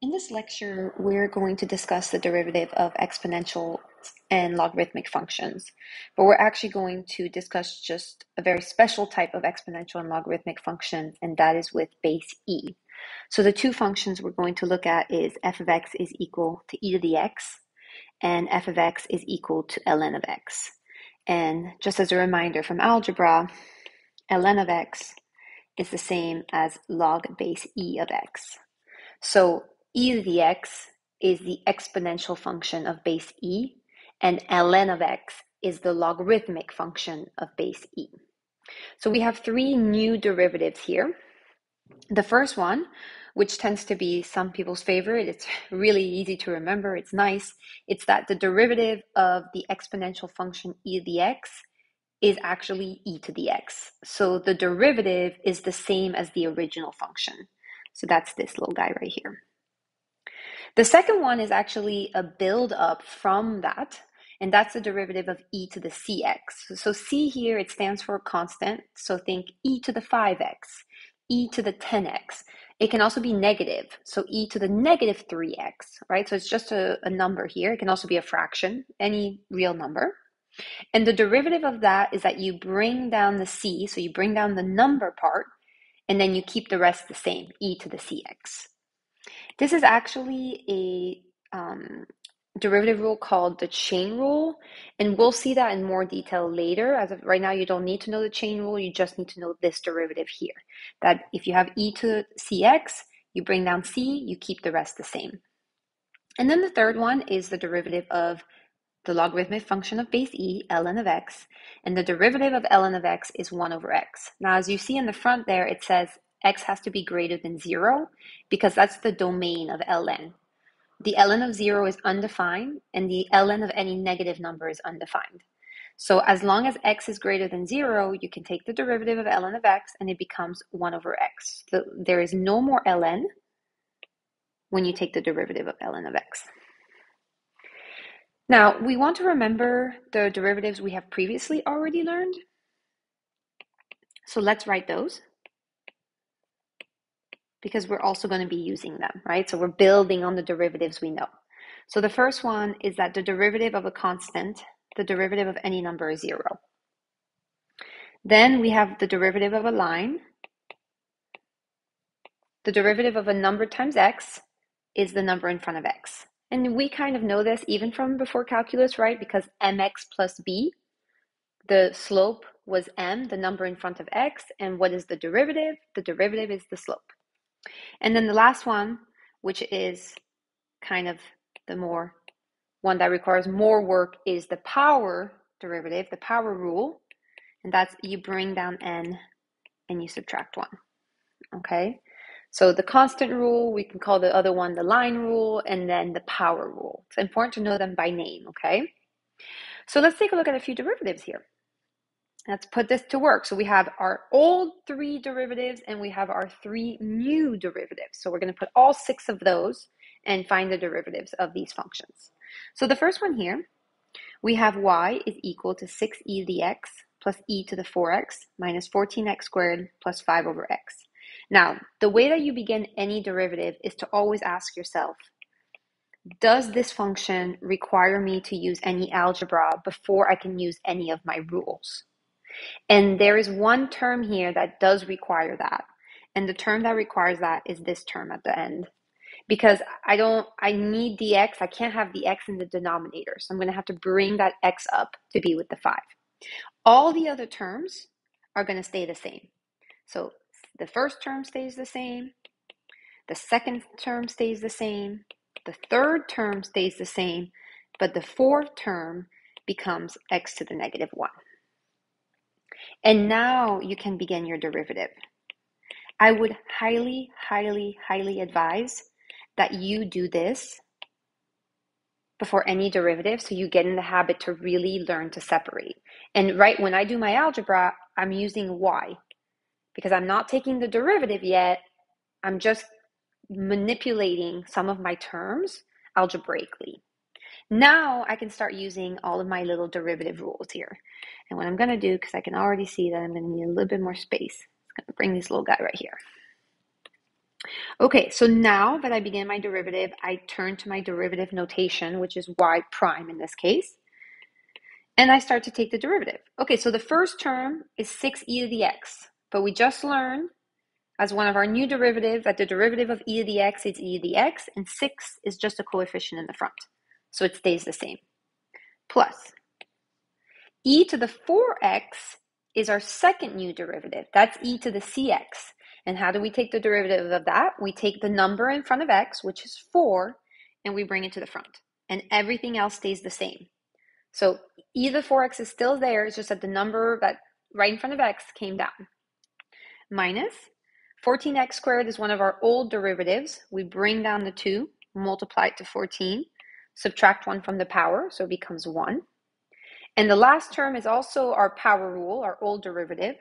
In this lecture, we're going to discuss the derivative of exponential and logarithmic functions, but we're actually going to discuss just a very special type of exponential and logarithmic function, and that is with base e. So the two functions we're going to look at is f of x is equal to e to the x, and f of x is equal to ln of x. And just as a reminder from algebra, ln of x is the same as log base e of x. So e to the x is the exponential function of base e, and ln of x is the logarithmic function of base e. So we have three new derivatives here. The first one, which tends to be some people's favorite, it's really easy to remember, it's nice, it's that the derivative of the exponential function e to the x is actually e to the x. So the derivative is the same as the original function. So that's this little guy right here. The second one is actually a build up from that, and that's the derivative of e to the cx. So c here, it stands for a constant, so think e to the 5x, e to the 10x. It can also be negative, so e to the negative 3x, right? So it's just a, a number here. It can also be a fraction, any real number. And the derivative of that is that you bring down the c, so you bring down the number part, and then you keep the rest the same, e to the cx. This is actually a um, derivative rule called the chain rule, and we'll see that in more detail later. As of right now, you don't need to know the chain rule, you just need to know this derivative here. That if you have e to cx, you bring down c, you keep the rest the same. And then the third one is the derivative of the logarithmic function of base e, ln of x, and the derivative of ln of x is 1 over x. Now, as you see in the front there, it says x has to be greater than 0 because that's the domain of ln. The ln of 0 is undefined and the ln of any negative number is undefined. So as long as x is greater than 0, you can take the derivative of ln of x and it becomes 1 over x. So there is no more ln when you take the derivative of ln of x. Now, we want to remember the derivatives we have previously already learned. So let's write those because we're also going to be using them, right? So we're building on the derivatives we know. So the first one is that the derivative of a constant, the derivative of any number is zero. Then we have the derivative of a line. The derivative of a number times x is the number in front of x. And we kind of know this even from before calculus, right? Because mx plus b, the slope was m, the number in front of x. And what is the derivative? The derivative is the slope. And then the last one, which is kind of the more one that requires more work, is the power derivative, the power rule. And that's you bring down n and you subtract 1. Okay? So the constant rule, we can call the other one the line rule, and then the power rule. It's important to know them by name, okay? So let's take a look at a few derivatives here. Let's put this to work. So we have our old three derivatives and we have our three new derivatives. So we're going to put all six of those and find the derivatives of these functions. So the first one here, we have y is equal to 6e to the x plus e to the 4x minus 14x squared plus 5 over x. Now, the way that you begin any derivative is to always ask yourself, does this function require me to use any algebra before I can use any of my rules? And there is one term here that does require that. And the term that requires that is this term at the end. Because I don't, I need the x, I can't have the x in the denominator. So I'm going to have to bring that x up to be with the 5. All the other terms are going to stay the same. So the first term stays the same, the second term stays the same, the third term stays the same, but the fourth term becomes x to the negative 1. And now you can begin your derivative. I would highly, highly, highly advise that you do this before any derivative so you get in the habit to really learn to separate. And right when I do my algebra, I'm using y because I'm not taking the derivative yet. I'm just manipulating some of my terms algebraically. Now I can start using all of my little derivative rules here. And what I'm going to do, because I can already see that I'm going to need a little bit more space, I'm going to bring this little guy right here. Okay, so now that I begin my derivative, I turn to my derivative notation, which is y prime in this case, and I start to take the derivative. Okay, so the first term is 6e to the x, but we just learned as one of our new derivative that the derivative of e to the x is e to the x, and 6 is just a coefficient in the front, so it stays the same. Plus, e to the 4x is our second new derivative. That's e to the cx. And how do we take the derivative of that? We take the number in front of x, which is 4, and we bring it to the front. And everything else stays the same. So e to the 4x is still there. It's just that the number that right in front of x came down. Minus 14x squared is one of our old derivatives. We bring down the 2, multiply it to 14, subtract 1 from the power, so it becomes 1. And the last term is also our power rule, our old derivative.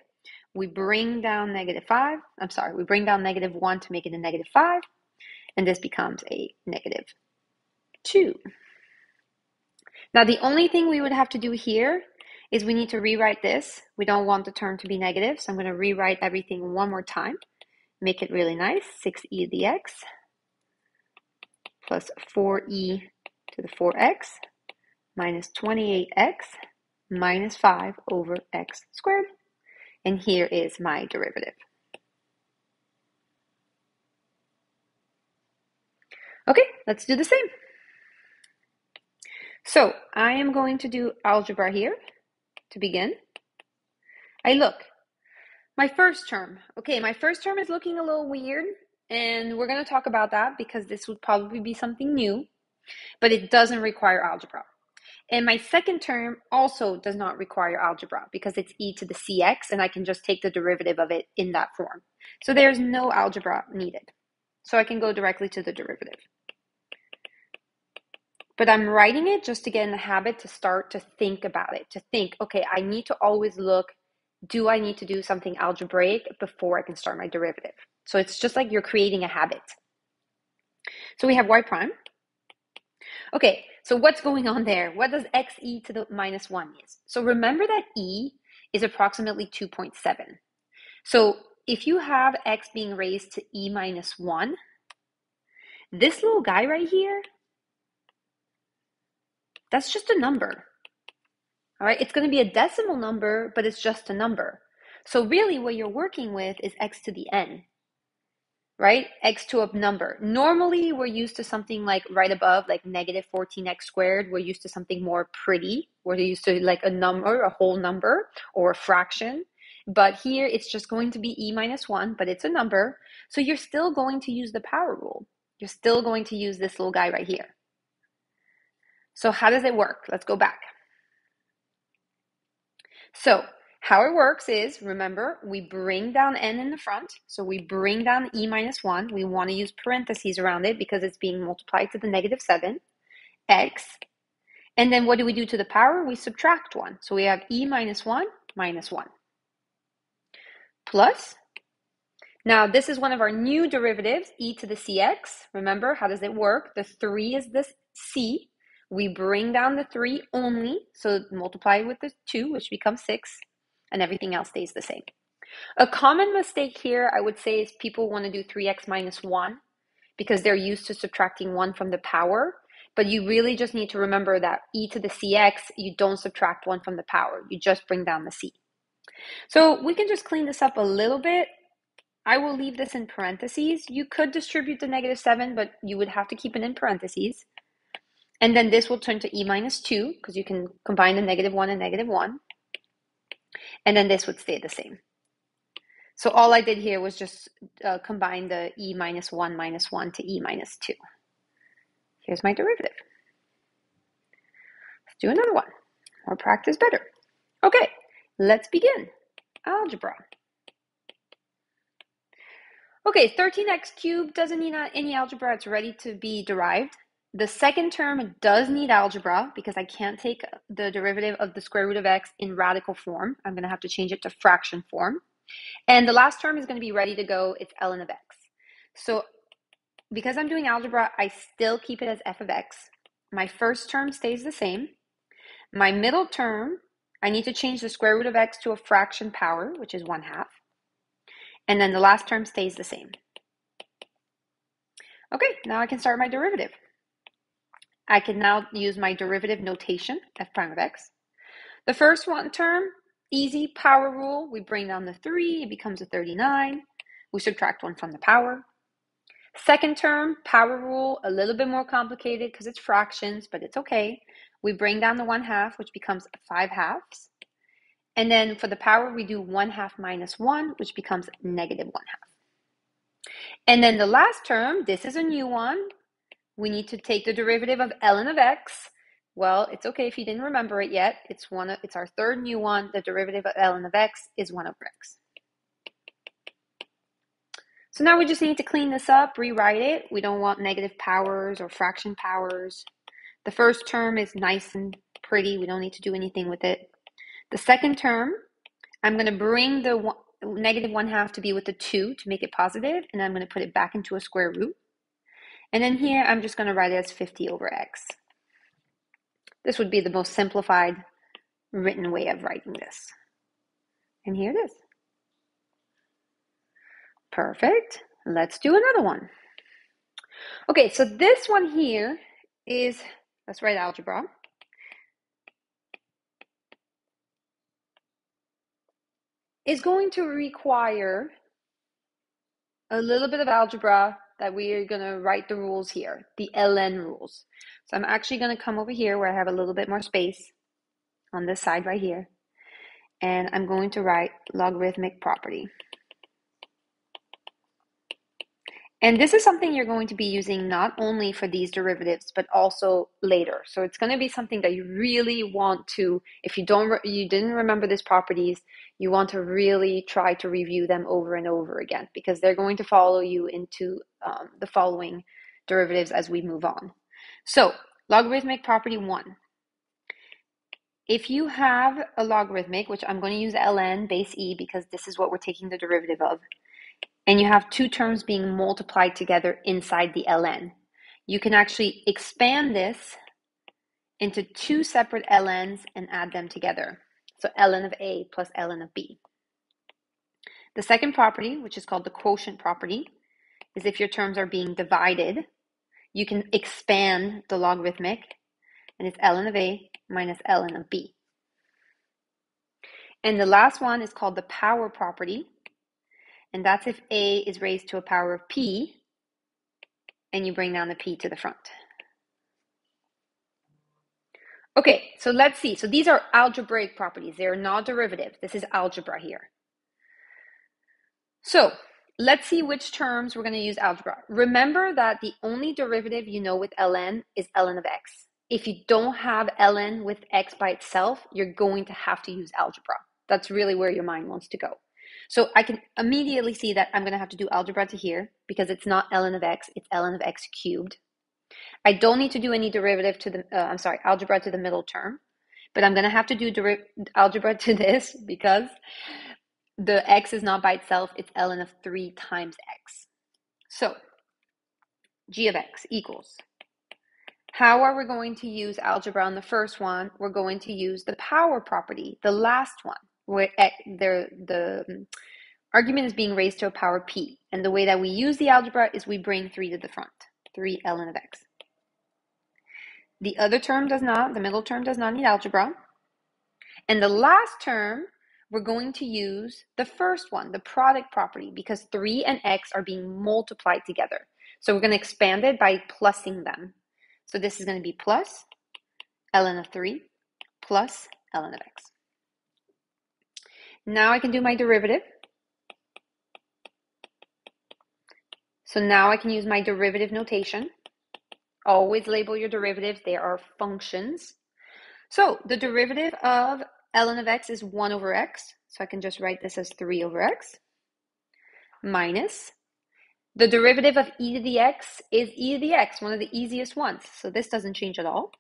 We bring down negative 5. I'm sorry, we bring down negative 1 to make it a negative 5. And this becomes a negative 2. Now, the only thing we would have to do here is we need to rewrite this. We don't want the term to be negative, so I'm going to rewrite everything one more time. Make it really nice. 6e to the x plus 4e to the 4x minus 28x minus 5 over x squared. And here is my derivative. Okay, let's do the same. So I am going to do algebra here to begin. I look, my first term. Okay, my first term is looking a little weird, and we're going to talk about that because this would probably be something new, but it doesn't require algebra. And my second term also does not require algebra because it's e to the cx and I can just take the derivative of it in that form. So there's no algebra needed. So I can go directly to the derivative. But I'm writing it just to get in the habit to start to think about it, to think, okay, I need to always look, do I need to do something algebraic before I can start my derivative? So it's just like you're creating a habit. So we have y prime. Okay, so what's going on there? What does x e to the minus 1 is? So remember that e is approximately 2.7. So if you have x being raised to e minus 1, this little guy right here, that's just a number. All right, it's going to be a decimal number, but it's just a number. So really what you're working with is x to the n right? X to a number. Normally, we're used to something like right above, like negative 14x squared. We're used to something more pretty. We're used to like a number, a whole number, or a fraction. But here, it's just going to be e minus 1, but it's a number. So you're still going to use the power rule. You're still going to use this little guy right here. So how does it work? Let's go back. So how it works is, remember, we bring down n in the front. So we bring down e minus 1. We want to use parentheses around it because it's being multiplied to the negative 7, x. And then what do we do to the power? We subtract 1. So we have e minus 1 minus 1. Plus, now this is one of our new derivatives, e to the cx. Remember, how does it work? The 3 is this c. We bring down the 3 only, so multiply with the 2, which becomes 6 and everything else stays the same. A common mistake here, I would say, is people want to do 3x minus 1 because they're used to subtracting 1 from the power. But you really just need to remember that e to the cx, you don't subtract 1 from the power. You just bring down the c. So we can just clean this up a little bit. I will leave this in parentheses. You could distribute the negative 7, but you would have to keep it in parentheses. And then this will turn to e minus 2 because you can combine the negative 1 and negative 1 and then this would stay the same. So all I did here was just uh, combine the e minus 1 minus 1 to e minus 2. Here's my derivative. Let's do another one. More practice better. Okay, let's begin. Algebra. Okay, 13x cubed doesn't need any algebra. It's ready to be derived. The second term does need algebra because I can't take the derivative of the square root of x in radical form. I'm going to have to change it to fraction form. And the last term is going to be ready to go. It's ln of x. So because I'm doing algebra, I still keep it as f of x. My first term stays the same. My middle term, I need to change the square root of x to a fraction power, which is 1 half. And then the last term stays the same. Okay, now I can start my derivative. I can now use my derivative notation, f prime of x. The first one term, easy power rule. We bring down the 3, it becomes a 39. We subtract 1 from the power. Second term, power rule, a little bit more complicated because it's fractions, but it's okay. We bring down the 1 half, which becomes 5 halves. And then for the power, we do 1 half minus 1, which becomes negative 1 half. And then the last term, this is a new one. We need to take the derivative of ln of x. Well, it's okay if you didn't remember it yet. It's one. Of, it's our third new one. The derivative of ln of x is 1 over x. So now we just need to clean this up, rewrite it. We don't want negative powers or fraction powers. The first term is nice and pretty. We don't need to do anything with it. The second term, I'm going to bring the one, negative 1 half to be with the 2 to make it positive, and I'm going to put it back into a square root. And then here, I'm just going to write it as 50 over x. This would be the most simplified written way of writing this. And here it is. Perfect. Let's do another one. Okay, so this one here is, let's write algebra. Is going to require a little bit of algebra that we are going to write the rules here, the ln rules. So I'm actually going to come over here where I have a little bit more space on this side right here. And I'm going to write logarithmic property. And this is something you're going to be using not only for these derivatives, but also later. So it's going to be something that you really want to, if you don't, you didn't remember these properties, you want to really try to review them over and over again because they're going to follow you into um, the following derivatives as we move on. So logarithmic property one. If you have a logarithmic, which I'm going to use ln base e because this is what we're taking the derivative of, and you have two terms being multiplied together inside the ln. You can actually expand this into two separate ln's and add them together. So ln of a plus ln of b. The second property, which is called the quotient property, is if your terms are being divided, you can expand the logarithmic, and it's ln of a minus ln of b. And the last one is called the power property, and that's if a is raised to a power of p, and you bring down the p to the front. Okay, so let's see. So these are algebraic properties. They are not derivative. This is algebra here. So let's see which terms we're going to use algebra. Remember that the only derivative you know with ln is ln of x. If you don't have ln with x by itself, you're going to have to use algebra. That's really where your mind wants to go. So I can immediately see that I'm going to have to do algebra to here because it's not ln of x, it's ln of x cubed. I don't need to do any derivative to the, uh, I'm sorry, algebra to the middle term, but I'm going to have to do algebra to this because the x is not by itself, it's ln of 3 times x. So g of x equals. How are we going to use algebra on the first one? We're going to use the power property, the last one where the, the argument is being raised to a power p. And the way that we use the algebra is we bring 3 to the front, 3 ln of x. The other term does not, the middle term does not need algebra. And the last term, we're going to use the first one, the product property, because 3 and x are being multiplied together. So we're going to expand it by plussing them. So this is going to be plus ln of 3 plus ln of x. Now I can do my derivative. So now I can use my derivative notation. Always label your derivatives, they are functions. So the derivative of ln of x is 1 over x. So I can just write this as 3 over x minus the derivative of e to the x is e to the x, one of the easiest ones. So this doesn't change at all.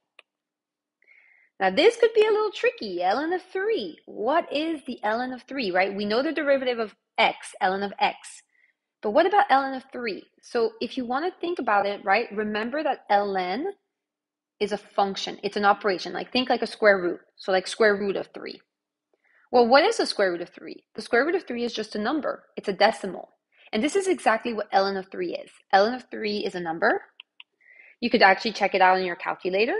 Now this could be a little tricky, ln of 3. What is the ln of 3, right? We know the derivative of x, ln of x. But what about ln of 3? So if you want to think about it, right, remember that ln is a function. It's an operation. Like think like a square root. So like square root of 3. Well, what is the square root of 3? The square root of 3 is just a number. It's a decimal. And this is exactly what ln of 3 is. ln of 3 is a number. You could actually check it out in your calculator.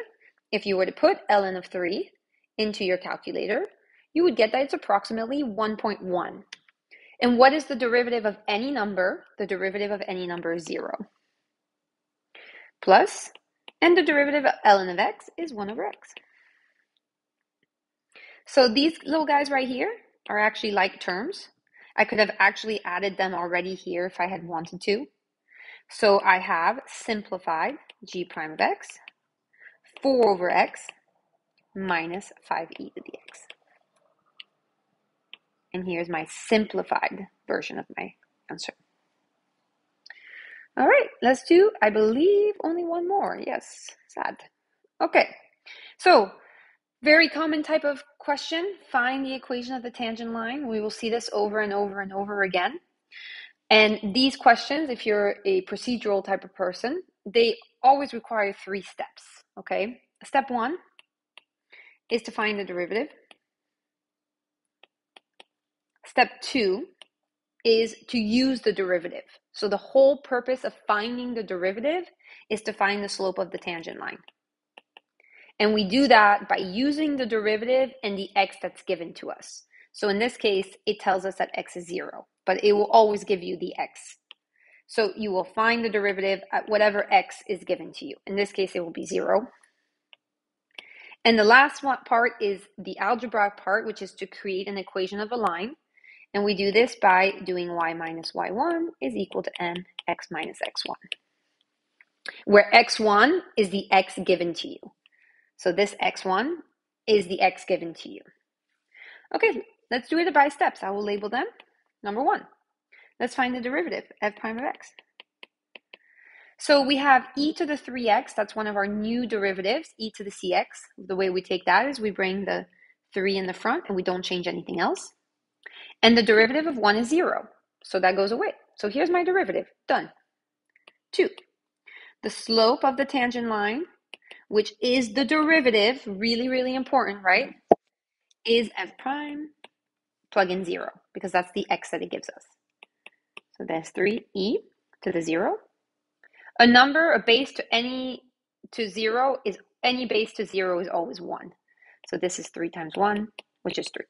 If you were to put ln of 3 into your calculator, you would get that it's approximately 1.1. And what is the derivative of any number? The derivative of any number is 0. Plus, and the derivative of ln of x is 1 over x. So these little guys right here are actually like terms. I could have actually added them already here if I had wanted to. So I have simplified g prime of x, 4 over x, minus 5e to the x. And here's my simplified version of my answer. All right, let's do, I believe, only one more. Yes, sad. Okay, so very common type of question. Find the equation of the tangent line. We will see this over and over and over again. And these questions, if you're a procedural type of person, they always require three steps. Okay. Step one is to find the derivative. Step two is to use the derivative. So the whole purpose of finding the derivative is to find the slope of the tangent line. And we do that by using the derivative and the x that's given to us. So in this case, it tells us that x is zero, but it will always give you the x. So you will find the derivative at whatever x is given to you. In this case, it will be zero. And the last one part is the algebraic part, which is to create an equation of a line. And we do this by doing y minus y1 is equal to m x minus x1, where x1 is the x given to you. So this x1 is the x given to you. Okay, let's do it by steps. I will label them. Number one, let's find the derivative, f prime of x. So we have e to the 3x, that's one of our new derivatives, e to the cx. The way we take that is we bring the 3 in the front and we don't change anything else. And the derivative of 1 is 0, so that goes away. So here's my derivative, done. 2. The slope of the tangent line which is the derivative, really, really important, right? Is f prime, plug in zero, because that's the x that it gives us. So that's 3e to the zero. A number, a base to any to zero is any base to zero is always one. So this is three times one, which is three.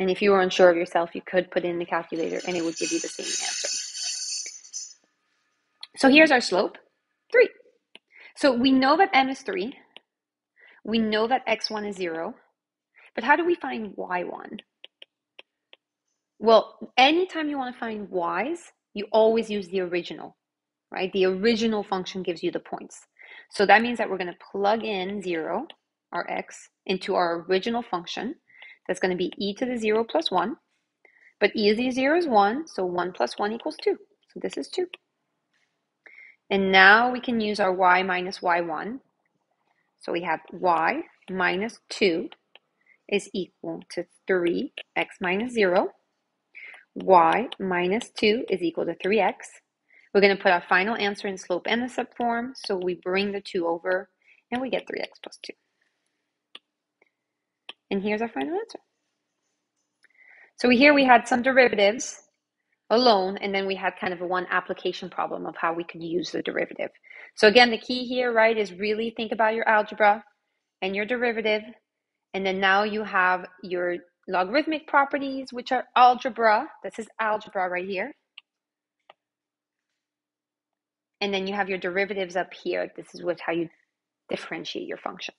And if you were unsure of yourself, you could put in the calculator and it would give you the same answer. So here's our slope, three. So we know that m is 3. We know that x1 is 0. But how do we find y1? Well, anytime you want to find y's, you always use the original, right? The original function gives you the points. So that means that we're going to plug in 0, our x, into our original function. That's going to be e to the 0 plus 1. But e to the 0 is 1, so 1 plus 1 equals 2. So this is 2. And now we can use our y minus y1. So we have y minus 2 is equal to 3x minus 0. y minus 2 is equal to 3x. We're going to put our final answer in slope-intercept form. So we bring the 2 over and we get 3x plus 2. And here's our final answer. So here we had some derivatives alone, and then we had kind of a one application problem of how we could use the derivative. So again, the key here, right, is really think about your algebra and your derivative, and then now you have your logarithmic properties, which are algebra. This is algebra right here. And then you have your derivatives up here. This is what how you differentiate your function.